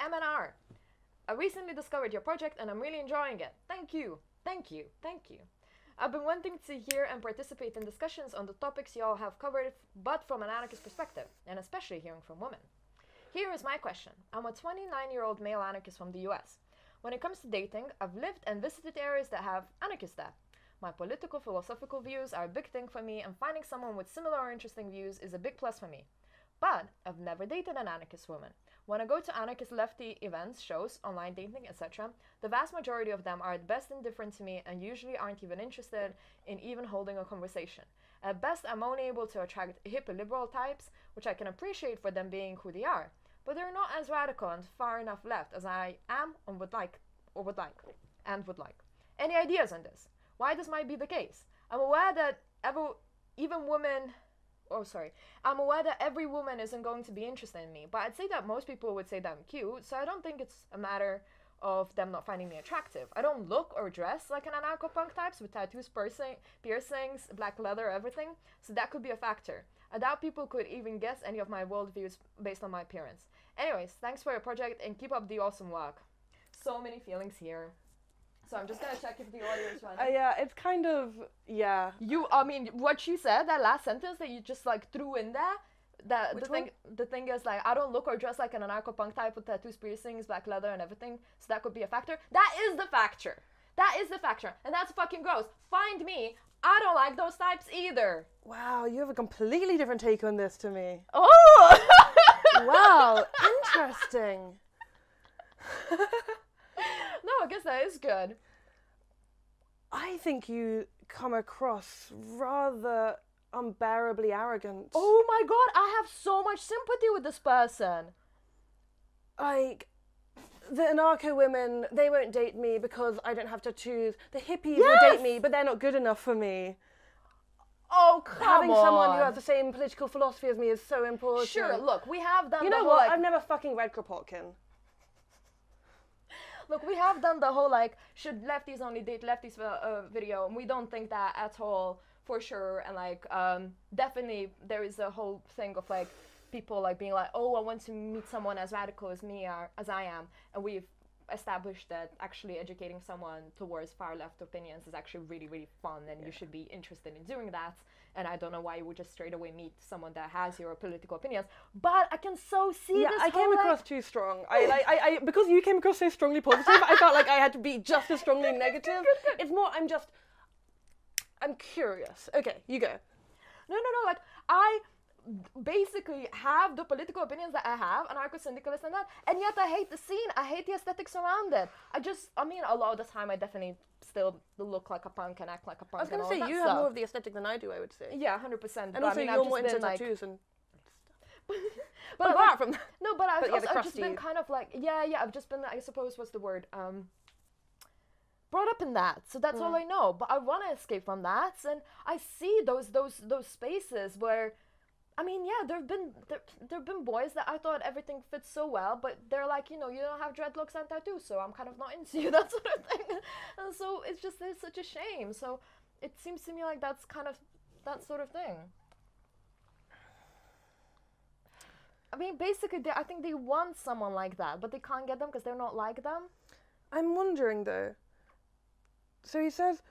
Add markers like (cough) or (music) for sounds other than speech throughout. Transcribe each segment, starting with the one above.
MNR. I recently discovered your project and I'm really enjoying it. Thank you. Thank you. Thank you. I've been wanting to hear and participate in discussions on the topics you all have covered, but from an anarchist perspective, and especially hearing from women. Here is my question I'm a 29 year old male anarchist from the US. When it comes to dating, I've lived and visited areas that have anarchists there. My political philosophical views are a big thing for me, and finding someone with similar or interesting views is a big plus for me. But I've never dated an anarchist woman. When I go to anarchist lefty events, shows, online dating, etc., the vast majority of them are at best indifferent to me and usually aren't even interested in even holding a conversation. At best, I'm only able to attract hippie liberal types, which I can appreciate for them being who they are, but they're not as radical and far enough left as I am and would like, or would like, and would like. Any ideas on this? Why this might be the case? I'm aware that ever, even women oh sorry. I'm aware that every woman isn't going to be interested in me but i'd say that most people would say that i'm cute so i don't think it's a matter of them not finding me attractive. I don't look or dress like an anarcho-punk types with tattoos piercing, piercings black leather everything so that could be a factor. I doubt people could even guess any of my worldviews based on my appearance. Anyways thanks for your project and keep up the awesome work. So many feelings here so I'm just gonna check if the audio is running. Uh, yeah, it's kind of yeah. You, I mean, what you said, that last sentence that you just like threw in there. That Which the thing, the thing is like I don't look or dress like an anarcho punk type with tattoos, piercings, black leather, and everything. So that could be a factor. That is the factor. That is the factor, and that's fucking gross. Find me. I don't like those types either. Wow, you have a completely different take on this to me. Oh. (laughs) wow, interesting. (laughs) no, I guess that is good. I think you come across rather unbearably arrogant. Oh my god, I have so much sympathy with this person. Like, the anarcho women, they won't date me because I don't have tattoos. The hippies will date me, but they're not good enough for me. Oh come Having on. someone who has the same political philosophy as me is so important. Sure, look, we have done You know whole, what? like, I've never fucking read Kropotkin. Look, we have done the whole like should lefties only date lefties uh, uh, video, and we don't think that at all for sure. And like um, definitely there is a whole thing of like people like being like, oh, I want to meet someone as radical as me are as I am, and we've established that actually educating someone towards far left opinions is actually really really fun, and you should be interested in doing that. And I don't know why you would just straight away meet someone that has your political opinions, but I can so see Yeah, this I came like- across too strong. I like I, I because you came across so strongly positive. I felt like I had to be just as strongly negative. It's more I'm just I'm curious. Okay, you go. No, no, no. Like I basically have the political opinions that I have, anarcho-syndicalist and that, and yet I hate the scene. I hate the aesthetics around it. I just, I mean, a lot of the time, I definitely still look like a punk and act like a punk. I was gonna all say you stuff. have more of the aesthetic than I do. I would say. Yeah, hundred percent. And also I mean, you're more into like, tattoos and. (laughs) but But like, apart from that, no, but I've, But also, I've just been kind of like, yeah, yeah. I've just been, I suppose, what's the word? Um, brought up in that, so that's all Mm. I know. But I want to escape from that, and I see those those those spaces where, I mean, yeah, there've been there there've been boys that I thought everything fits so well, but they're like, you know, you don't have dreadlocks and tattoos, so I'm kind of not into you, (laughs) that sort of thing. And so it's just it's such a shame. So it seems to me like that's kind of that sort of thing. I mean, basically, they, I think they want someone like that, but they can't get them because they're not like them. I'm wondering though. So he says.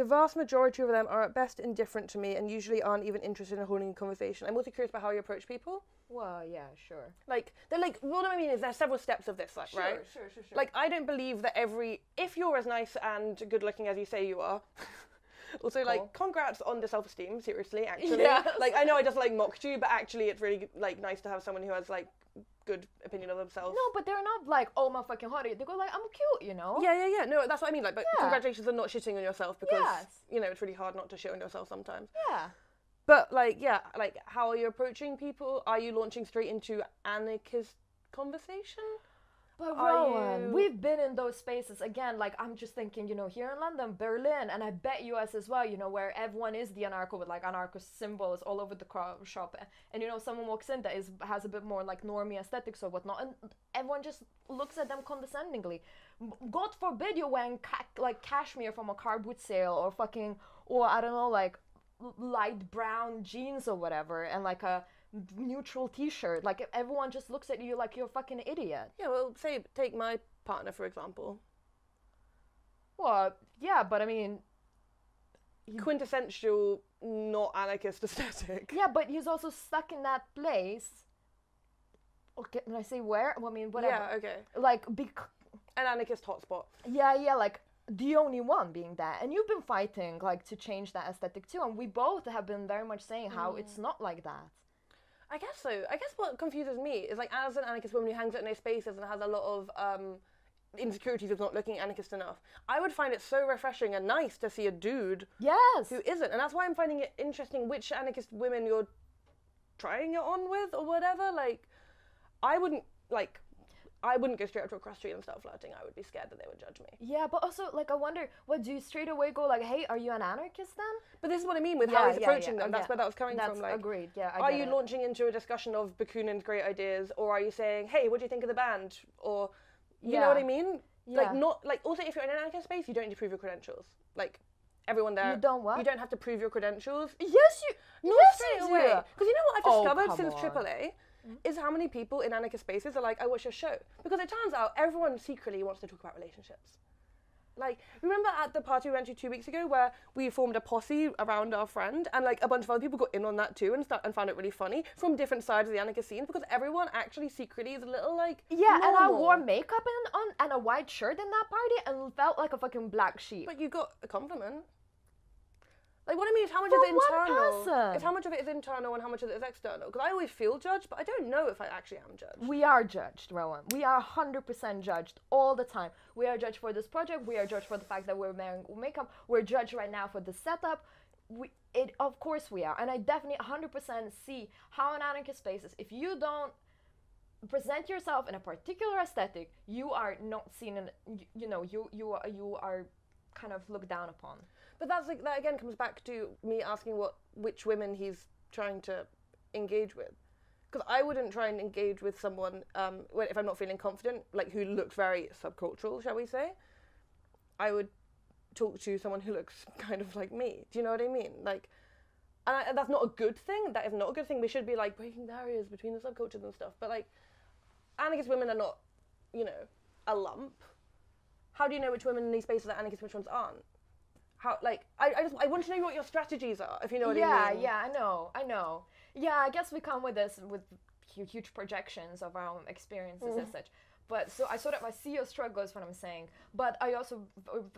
The vast majority of them are at best indifferent to me and usually aren't even interested in holding a conversation. I'm also curious about how you approach people. Well, yeah, sure. Like, they're like, what I mean is there's several steps of this, like, right? sure, sure, sure. Like, I don't believe that every, if you're as nice and good looking as you say you are, (laughs) also, Cool. like, congrats on the self esteem, seriously, actually. (laughs) Yes. Like, I know I just, like, mocked you, but actually, it's really, like, nice to have someone who has, like, good opinion of themselves. no, but they're not like, oh my fucking hottie. They go like, I'm cute, you know. Yeah, yeah, yeah. No, that's what I mean. Like, but Yeah. congratulations on not shitting on yourself because Yes. you know it's really hard not to shit on yourself sometimes. Yeah. But like, yeah, like, how are you approaching people? Are you launching straight into anarchist conversation? But Rowan, you- we've been in those spaces again. Like I'm just thinking, you know, here in London, Berlin, and I bet US as well. You know, where everyone is the anarcho with like anarcho symbols all over the shop, and you know, someone walks in that is has a bit more like normie aesthetics or whatnot, and everyone just looks at them condescendingly. God forbid you're wearing ca- like cashmere from a car boot sale or fucking or I don't know like light brown jeans or whatever, and like a neutral T-shirt. Like if everyone just looks at you like you're a fucking idiot. Yeah, well, say take my partner for example. Well, yeah, but I mean, Quintessential, not anarchist (laughs) aesthetic. yeah, but he's also stuck in that place. Okay, can I say where? Well, I mean, whatever. Yeah, okay. Like, bec- An anarchist hotspot. yeah, yeah, like the only one being that, and you've been fighting like to change that aesthetic too, and we both have been very much saying how mm. it's not like that. I guess so. I guess what confuses me is like as an anarchist woman who hangs out in those spaces and has a lot of um, insecurities of not looking anarchist enough, I would find it so refreshing and nice to see a dude Yes. who isn't, and that's why I'm finding it interesting which anarchist women you're trying it on with or whatever. Like, I wouldn't like. I wouldn't go straight up to a cross street and start flirting. I would be scared that they would judge me. Yeah, but also like I wonder, what do you straight away go like, "Hey, are you an anarchist then?" But this is what I mean with how he's yeah, approaching yeah, them. That's yeah. where that was coming That's from. Like, agreed. Yeah, are you it. launching into a discussion of Bakunin's great ideas, or are you saying, "Hey, what do you think of the band?" Or, you know what I mean? Yeah. Like not like also if you're in an anarchist space, you don't need to prove your credentials. Like everyone there, You don't what? You don't have to prove your credentials. Yes, you. Not yes, straight you away. Because you know what I've Oh, discovered come since on. AAA Mm-hmm. is how many people in anarchist spaces are like, "I watch your show," because it turns out everyone secretly wants to talk about relationships. Like, remember at the party we went to two weeks ago where we formed a posse around our friend and like a bunch of other people got in on that too and, start, and found it really funny from different sides of the anarchist scenes because everyone actually secretly is a little like Yeah, and I wore makeup and on and a white shirt in that party and felt like a fucking black sheep. But you got a compliment. Like what I mean is how much From of it internal person. is how much of it is internal and how much of it is external. Because I always feel judged, but I don't know if I actually am judged. We are judged, Rowan. We are 100% judged all the time. We are judged for this project. We are judged for the fact that we're wearing makeup. We're judged right now for the setup. We, it, of course we are. And I definitely 100% see how an anarchist space is. If you don't present yourself in a particular aesthetic, you are not seen in, you, you know, you, you, are, you are kind of looked down upon. But that's like that again comes back to me asking what which women he's trying to engage with. Because I wouldn't try and engage with someone um, if I'm not feeling confident, like who looks very subcultural, shall we say. I would talk to someone who looks (laughs) kind of like me. Do you know what I mean? Like, and, I, and that's not a good thing. That is not a good thing. We should be like breaking barriers between the subcultures and stuff. But like, anarchist women are not, you know, a lump. How do you know which women in these spaces are anarchist, which ones aren't? How like I, I just I want to know what your strategies are, if you know what yeah, I mean. yeah, yeah, I know, I know. Yeah, I guess we come with this with huge projections of our own experiences Mm. and such. But so I sort of I see your struggles what I'm saying. But I also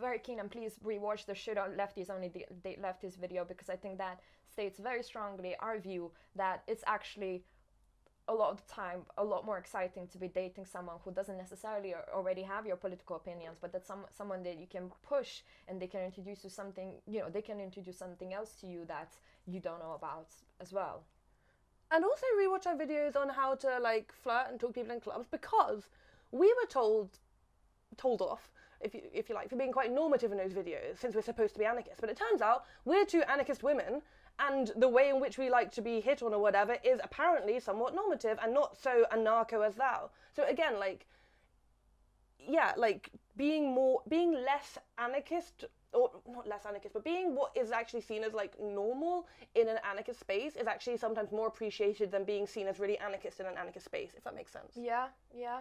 very keen and please rewatch the shit on lefties only the, the lefties video because I think that states very strongly our view that it's actually a lot of the time a lot more exciting to be dating someone who doesn't necessarily already have your political opinions but that some someone that you can push and they can introduce you something you know they can introduce something else to you that you don't know about as well And also rewatch our videos on how to like flirt and talk to people in clubs because we were told told off, if you if you like, for being quite normative in those videos since we're supposed to be anarchists. But it turns out we're two anarchist women and the way in which we like to be hit on or whatever is apparently somewhat normative and not so anarcho as thou. So again, like yeah, like being more being less anarchist or not less anarchist, but being what is actually seen as like normal in an anarchist space is actually sometimes more appreciated than being seen as really anarchist in an anarchist space, if that makes sense. yeah yeah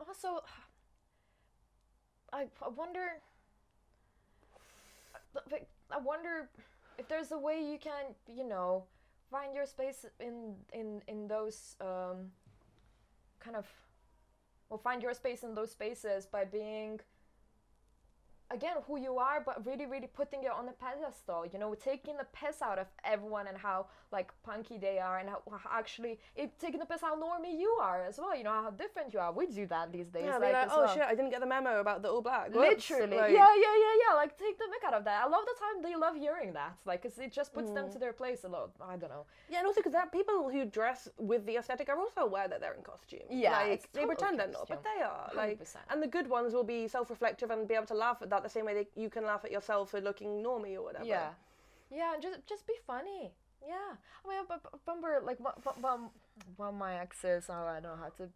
also i, I wonder uh, i wonder if there's a way you can you know find your space in in in those um kind of well find your space in those spaces by being again who you are but really really putting it on a pedestal you know taking the piss out of everyone and how like punky they are and how, how actually it, taking the piss how normy you are as well you know how different you are we do that these days Yeah, like, like, oh well. shit, I didn't get the memo about the all black. Whoops." literally Like, yeah yeah yeah yeah like take the mick out of that i love the time they love hearing that like 'cause it just puts Mm. them to their place a lot i don't know Yeah, and also because are people who dress with the aesthetic are also aware that they're in costume. Yeah, like they pretend they're not, but they are. Like, 100%. and the good ones will be self-reflective and be able to laugh at that the same way they, you can laugh at yourself for looking normie or whatever. Yeah, yeah, just just be funny. Yeah, I mean, I remember like one, one- one, one of my exes. Oh, I don't know how to,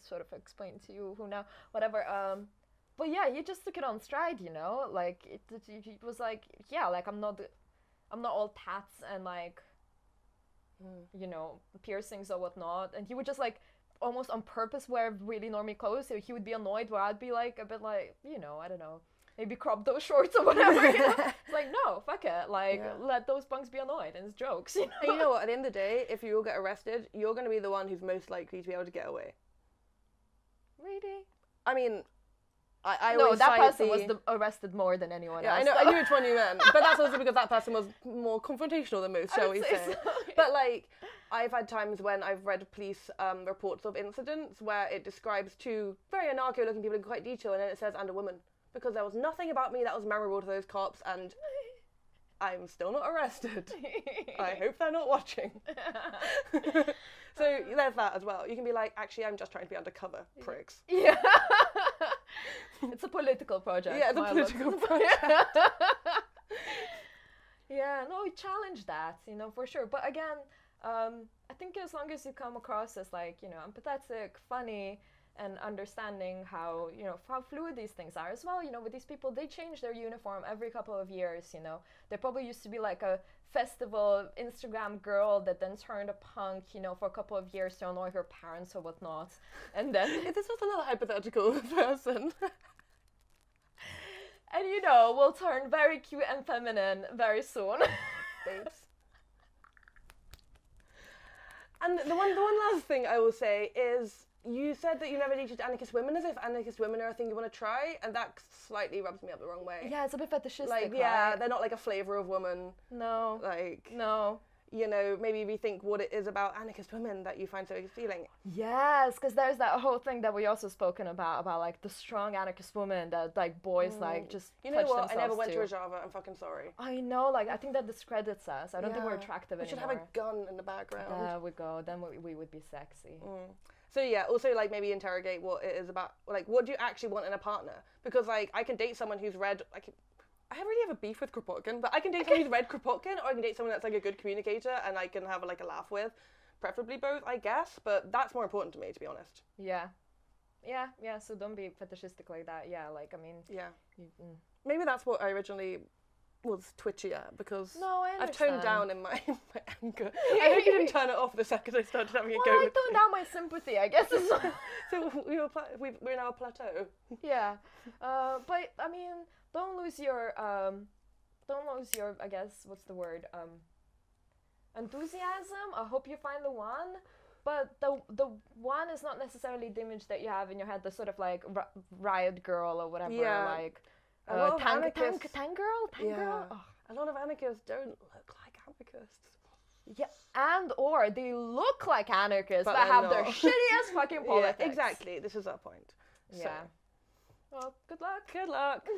sort of explain to you who now, whatever. Um, but yeah, he just took it on stride, you know. Like it, it, it was like, yeah, like I'm not, I'm not all tats and like, you know, piercings or whatnot, and he would just like almost on purpose wear really normie clothes. So he would be annoyed where I'd be like a bit like, you know, I don't know, maybe crop those (laughs) shorts or whatever. You know? (laughs) It's like no, fuck it. Like Yeah. let those punks be annoyed and it's jokes. (laughs) You know? And you know what? At the end of the day, if you all get arrested, you're going to be the one who's most likely to be able to get away. really? I mean, I, I no, that person the, was the, arrested more than anyone Yeah, I else. know. I though. knew which one you meant, but that's also because that person was more confrontational than most, shall we say say? so, But like, I've had times when I've read police um, reports of incidents where it describes two very anarcho-looking people in quite detail, and then it says "and a woman," because there was nothing about me that was memorable to those cops, and I'm still not arrested. I (laughs) hope they're not watching. (laughs) so there's that as well. You can be like, actually, I'm just trying to be undercover, pricks. Yeah. (laughs) it's a political project. Yeah, it's a political project. yeah, no, we challenge that, you know, for sure. But again, um, I think as long as you come across as like, you know, empathetic, funny, and understanding how, you know, how fluid these things are as well, you know, with these people, they change their uniform every couple of years, you know. There probably used to be like a festival Instagram girl that then turned a punk, you know, for a couple of years to annoy her parents or whatnot. And then Is (laughs) this just another hypothetical (laughs) person? And you know, will turn very cute and feminine very soon. babes. And the one, the one last thing I will say is, you said that you never dated anarchist women, as if anarchist women are a thing you want to try, and that slightly rubs me up the wrong way. yeah, it's a bit fetishistic. Like, yeah, right? they're not like a flavor of woman. No. Like, No. You know, maybe rethink what it is about anarchist women that you find so appealing. Yes, because there's that whole thing that we also spoken about about like the strong anarchist woman that like boys like just Mm. You know what? I never went to. to a Java. I'm fucking sorry. I know, like I think that discredits us. I don't think we're Yeah. attractive We should anymore. have a gun in the background. There we go. Then we, we would be sexy. So yeah, also like maybe interrogate what it is about. Like, what do you actually want in a partner? Because like I can date someone who's read. Can. I really have a beef with Kropotkin, but I can date someone who's read Kropotkin, or I can date someone that's like a good communicator and I can have like a laugh with. Preferably both, I guess. But that's more important to me, to be honest. Yeah. Yeah, yeah. So don't be fetishistic like that. Yeah, like I mean, Yeah. you, mm. Maybe that's what I originally was twitchier because no, I I've toned down in my, (laughs) my anger. (laughs) I hope you didn't turn it off the second I started having a Well, go. I toned down my sympathy, I guess. (laughs) So we were we've, we're in our plateau. yeah, uh, but I mean, don't lose your um, don't lose your I guess what's the word um, enthusiasm. I hope you find the one, but the the one is not necessarily the image that you have in your head. The sort of like ri- riot girl or whatever, Yeah. like A uh, lot of tank, tank anarchists- tank girl, tank girl. Oh. A lot of anarchists don't look like anarchists. Yeah, and or they look like anarchists But but, have their (laughs) shittiest fucking politics. Yeah, exactly. This is our point. So, Yeah. Well, good luck. good luck. (laughs)